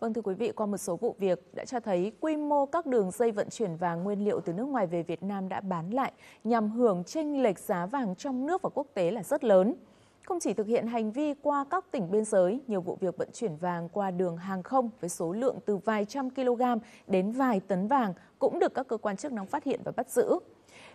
Vâng thưa quý vị, qua một số vụ việc đã cho thấy quy mô các đường dây vận chuyển vàng nguyên liệu từ nước ngoài về Việt Nam đã bán lại nhằm hưởng chênh lệch giá vàng trong nước và quốc tế là rất lớn. Không chỉ thực hiện hành vi qua các tỉnh biên giới, nhiều vụ việc vận chuyển vàng qua đường hàng không với số lượng từ vài trăm kg đến vài tấn vàng cũng được các cơ quan chức năng phát hiện và bắt giữ.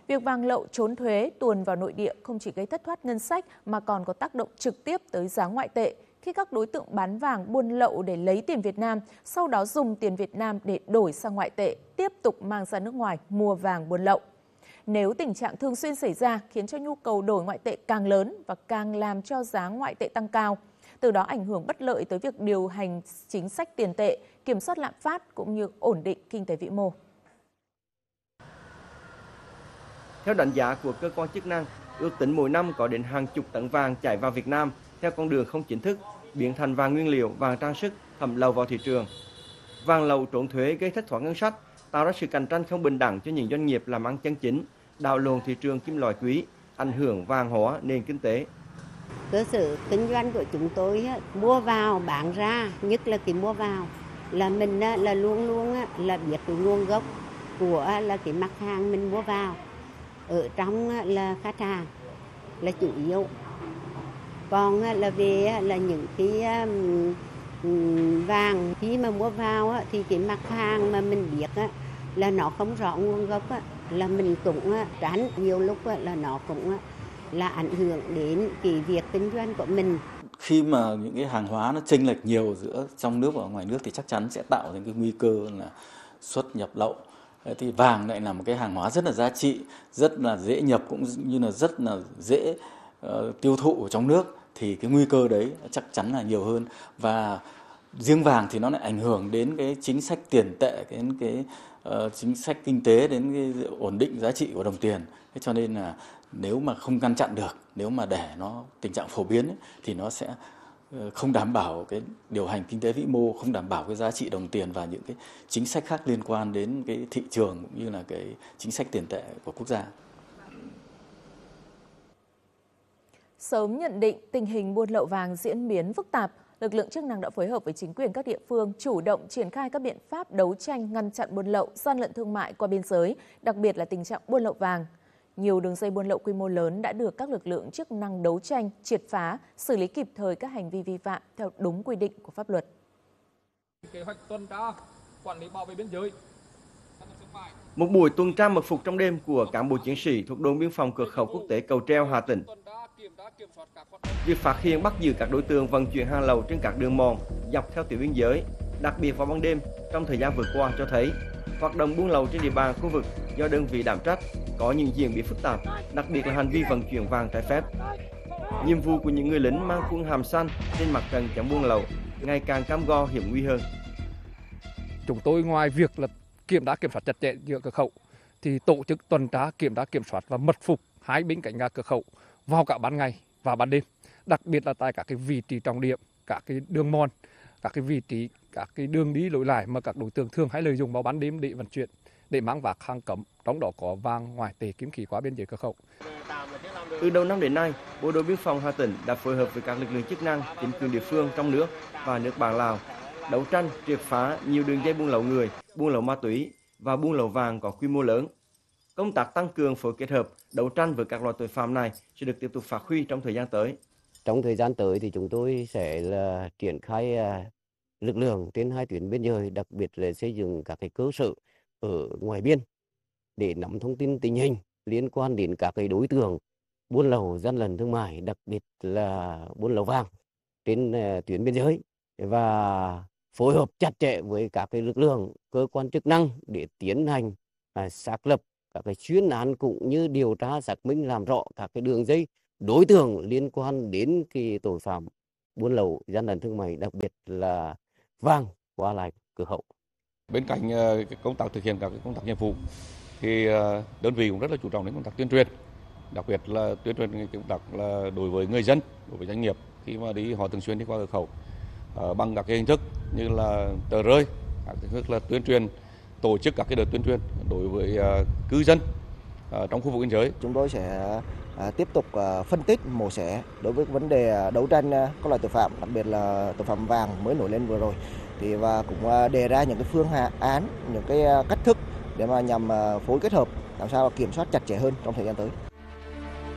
Việc vàng lậu trốn thuế tuồn vào nội địa không chỉ gây thất thoát ngân sách mà còn có tác động trực tiếp tới giá ngoại tệ khi các đối tượng bán vàng buôn lậu để lấy tiền Việt Nam, sau đó dùng tiền Việt Nam để đổi sang ngoại tệ, tiếp tục mang ra nước ngoài mua vàng buôn lậu. Nếu tình trạng thường xuyên xảy ra khiến cho nhu cầu đổi ngoại tệ càng lớn và càng làm cho giá ngoại tệ tăng cao, từ đó ảnh hưởng bất lợi tới việc điều hành chính sách tiền tệ, kiểm soát lạm phát cũng như ổn định kinh tế vĩ mô. Theo đánh giá của cơ quan chức năng, ước tính mỗi năm có đến hàng chục tấn vàng chảy vào Việt Nam theo con đường không chính thức, biến thành vàng nguyên liệu, vàng trang sức thẩm lậu vào thị trường. Vàng lậu trốn thuế gây thất thoát ngân sách, tạo ra sự cạnh tranh không bình đẳng cho những doanh nghiệp làm ăn chân chính, đào lộn thị trường kim loại quý, ảnh hưởng vàng hóa nền kinh tế. Cơ sở kinh doanh của chúng tôi mua vào bán ra, nhất là cái mua vào là mình là luôn luôn là biết cái nguồn gốc của là cái mặt hàng mình mua vào ở trong là khách hàng là chủ yếu còn à, là về à, là những cái à, vàng. Khi mà mua vào thì cái mặt hàng mà mình biết là nó không rõ nguồn gốc là mình cũng tránh. Nhiều lúc là nó cũng là ảnh hưởng đến cái việc kinh doanh của mình. Khi mà những cái hàng hóa nó chênh lệch nhiều giữa trong nước và ngoài nước thì chắc chắn sẽ tạo ra cái nguy cơ là xuất nhập lậu. Thì vàng lại là một cái hàng hóa rất là giá trị rất là dễ nhập cũng như là rất là dễ uh, tiêu thụ ở trong nước thì cái nguy cơ đấy chắc chắn là nhiều hơn. Và riêng vàng thì nó lại ảnh hưởng đến cái chính sách tiền tệ đến cái uh, chính sách kinh tế đến cái ổn định giá trị của đồng tiền. Thế cho nên là nếu mà không ngăn chặn được nếu mà để nó tình trạng phổ biến ấy, thì nó sẽ ờ, không đảm bảo cái điều hành kinh tế vĩ mô không đảm bảo cái giá trị đồng tiền và những cái chính sách khác liên quan đến cái thị trường cũng như là cái chính sách tiền tệ của quốc gia. Sớm nhận định tình hình buôn lậu vàng diễn biến phức tạp, lực lượng chức năng đã phối hợp với chính quyền các địa phương chủ động triển khai các biện pháp đấu tranh ngăn chặn buôn lậu, gian lận thương mại qua biên giới, đặc biệt là tình trạng buôn lậu vàng. Nhiều đường dây buôn lậu quy mô lớn đã được các lực lượng chức năng đấu tranh, triệt phá, xử lý kịp thời các hành vi vi phạm theo đúng quy định của pháp luật. Kế hoạch tuần tra, quản lý bảo vệ biên giới, một buổi tuần tra mật phục trong đêm của cán bộ chiến sĩ thuộc đồn biên phòng cửa khẩu quốc tế Cầu Treo Hà Tĩnh Việc phát hiện bắt giữ các đối tượng vận chuyển hàng lậu trên các đường mòn dọc theo tuyến biên giới, đặc biệt vào ban đêm trong thời gian vừa qua cho thấy hoạt động buôn lậu trên địa bàn khu vực do đơn vị đảm trách có những diễn biến phức tạp, đặc biệt là hành vi vận chuyển vàng trái phép. Nhiệm vụ của những người lính mang quân hàm xanh trên mặt trận chống buôn lậu ngày càng cam go hiểm nguy hơn. Chúng tôi ngoài việc là kiểm đã kiểm soát chặt chẽ giữa cửa khẩu thì tổ chức tuần tra kiểm đã kiểm soát và mật phục hai bên cạnh ga cửa khẩu vào cả ban ngày và ban đêm đặc biệt là tại các cái vị trí trọng điểm các cái đường mòn các cái vị trí các cái đường đi lối lại mà các đối tượng thường hay lợi dụng vào ban đêm để vận chuyển để mang vác hàng cấm trong đó có vàng ngoại tệ kiếm khí qua biên giới cửa khẩu. Từ đầu năm đến nay, Bộ đội biên phòng Hà Tĩnh đã phối hợp với các lực lượng chức năng, chính quyền địa phương trong nước và nước bạn Lào đấu tranh triệt phá nhiều đường dây buôn lậu người, buôn lậu ma túy và buôn lậu vàng có quy mô lớn. Công tác tăng cường phối kết hợp đấu tranh với các loại tội phạm này sẽ được tiếp tục phát huy trong thời gian tới. Trong thời gian tới thì chúng tôi sẽ là triển khai à, lực lượng trên hai tuyến biên giới, đặc biệt là xây dựng các cái cơ sở ở ngoài biên để nắm thông tin tình hình liên quan đến các cái đối tượng buôn lậu gian lận thương mại, đặc biệt là buôn lậu vàng trên à, tuyến biên giới và phối hợp chặt chẽ với các cái lực lượng cơ quan chức năng để tiến hành à, xác lập các cái chuyên án cũng như điều tra xác minh làm rõ các cái đường dây đối tượng liên quan đến cái tội phạm buôn lậu gian lận thương mại đặc biệt là vàng qua lại cửa khẩu. Bên cạnh ờ, công tác thực hiện các công tác nhiệm vụ thì ờ, đơn vị cũng rất là chú trọng đến công tác tuyên truyền, đặc biệt là tuyên truyền công tác là đối với người dân, đối với doanh nghiệp khi mà đi họ thường xuyên đi qua cửa khẩu ờ, bằng các cái hình thức như là tờ rơi, các hình thức là tuyên truyền tổ chức các cái đợt tuyên truyền đối với uh, cư dân uh, trong khu vực biên giới. Chúng tôi sẽ uh, tiếp tục phân tích mổ xẻ đối với vấn đề đấu tranh các loại tội phạm, đặc biệt là tội phạm vàng mới nổi lên vừa rồi thì và cũng à, đề ra những cái phương án, những cái à, cách thức để mà nhằm phối kết hợp làm sao kiểm soát chặt chẽ hơn trong thời gian tới.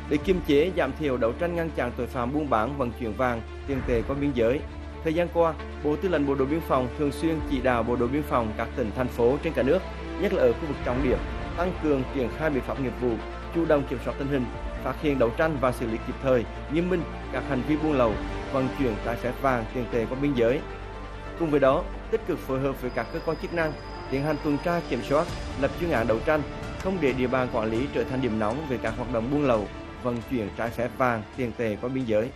Để kiềm chế, giảm thiểu đấu tranh ngăn chặn tội phạm buôn bán vận chuyển vàng, tiền tệ qua biên giới, thời gian qua, Bộ Tư lệnh Bộ đội biên phòng thường xuyên chỉ đạo Bộ đội biên phòng các tỉnh thành phố trên cả nước, nhất là ở khu vực trọng điểm, tăng cường triển khai biện pháp nghiệp vụ, chủ động kiểm soát tình hình, phát hiện đấu tranh và xử lý kịp thời, nghiêm minh các hành vi buôn lậu, vận chuyển trái phép vàng, tiền tệ qua biên giới. Cùng với đó, tích cực phối hợp với các cơ quan chức năng, tiến hành tuần tra kiểm soát, lập chuyên án đấu tranh, không để địa bàn quản lý trở thành điểm nóng về các hoạt động buôn lậu, vận chuyển trái phép vàng, tiền tệ qua biên giới.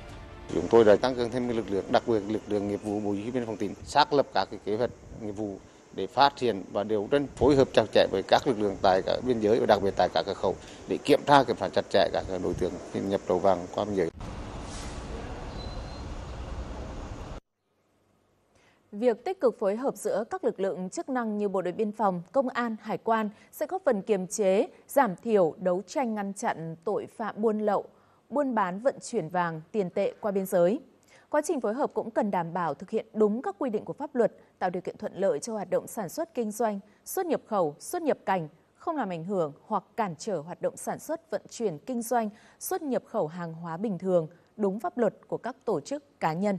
Chúng tôi đã tăng cường thêm lực lượng, đặc biệt lực lượng nghiệp vụ bộ chỉ huy biên phòng tỉnh xác lập các kế hoạch nghiệp vụ để phát hiện và điều tra phối hợp chặt chẽ với các lực lượng tại các biên giới và đặc biệt tại các cửa khẩu để kiểm tra kiểm soát chặt chẽ các đối tượng nhập lậu vàng qua biên giới. Việc tích cực phối hợp giữa các lực lượng chức năng như Bộ đội Biên phòng, Công an, Hải quan sẽ góp phần kiềm chế, giảm thiểu, đấu tranh ngăn chặn tội phạm buôn lậu, buôn bán vận chuyển vàng, tiền tệ qua biên giới. Quá trình phối hợp cũng cần đảm bảo thực hiện đúng các quy định của pháp luật, tạo điều kiện thuận lợi cho hoạt động sản xuất kinh doanh, xuất nhập khẩu, xuất nhập cảnh, không làm ảnh hưởng hoặc cản trở hoạt động sản xuất, vận chuyển, kinh doanh, xuất nhập khẩu hàng hóa bình thường, đúng pháp luật của các tổ chức cá nhân.